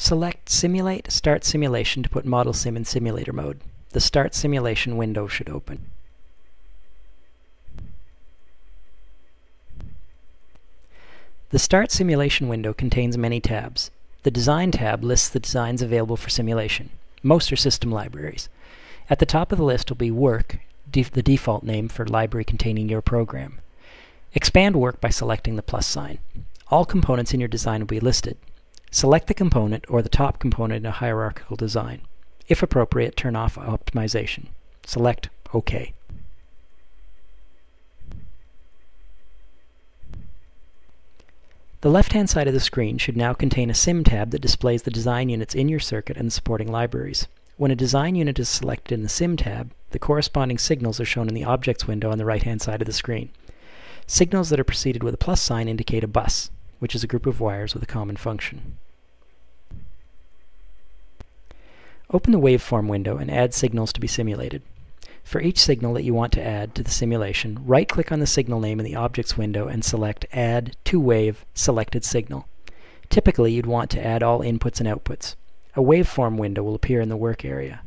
Select Simulate Start Simulation to put ModelSim in simulator mode. The Start Simulation window should open. The Start Simulation window contains many tabs. The Design tab lists the designs available for simulation. Most are system libraries. At the top of the list will be Work, def the default name for library containing your program. Expand Work by selecting the plus sign. All components in your design will be listed. Select the component or the top component in a hierarchical design. If appropriate, turn off optimization. Select OK. The left-hand side of the screen should now contain a SIM tab that displays the design units in your circuit and supporting libraries. When a design unit is selected in the SIM tab, the corresponding signals are shown in the Objects window on the right-hand side of the screen. Signals that are preceded with a plus sign indicate a bus, which is a group of wires with a common function. Open the waveform window and add signals to be simulated. For each signal that you want to add to the simulation, right-click on the signal name in the Objects window and select Add to Wave Selected Signal. Typically, you'd want to add all inputs and outputs. A waveform window will appear in the work area.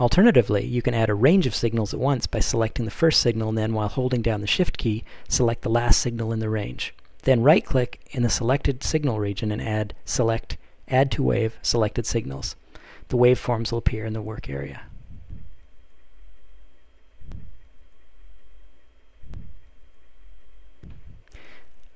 Alternatively, you can add a range of signals at once by selecting the first signal and then while holding down the Shift key, select the last signal in the range. Then right-click in the selected signal region and add Select Add to Wave Selected Signals. The waveforms will appear in the work area.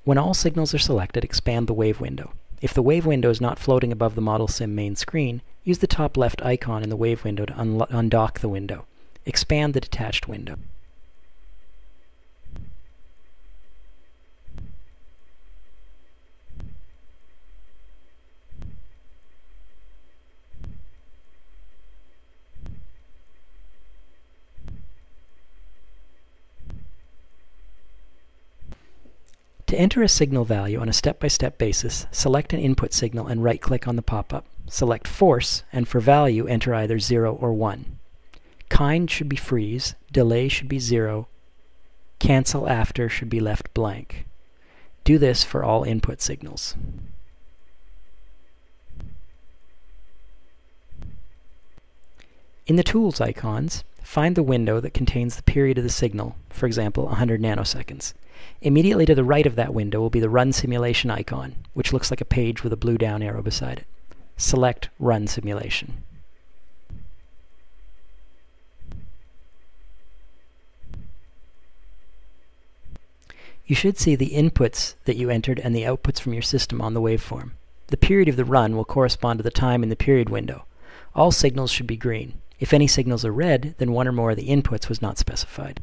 When all signals are selected, expand the wave window. If the wave window is not floating above the ModelSim main screen, use the top left icon in the wave window to undock the window. Expand the detached window. To enter a signal value on a step-by-step -step basis, select an input signal and right-click on the pop-up. Select Force, and for value, enter either 0 or 1. Kind should be freeze, delay should be 0, cancel after should be left blank. Do this for all input signals. In the Tools icons, find the window that contains the period of the signal, for example, 100 nanoseconds. Immediately to the right of that window will be the Run Simulation icon, which looks like a page with a blue down arrow beside it. Select Run Simulation. You should see the inputs that you entered and the outputs from your system on the waveform. The period of the run will correspond to the time in the period window. All signals should be green. If any signals are red, then one or more of the inputs was not specified.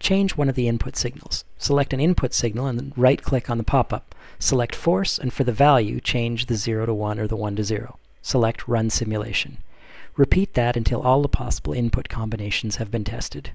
Change one of the input signals. Select an input signal and then right-click on the pop-up. Select Force, and for the value, change the 0 to 1 or the 1 to 0. Select Run Simulation. Repeat that until all the possible input combinations have been tested.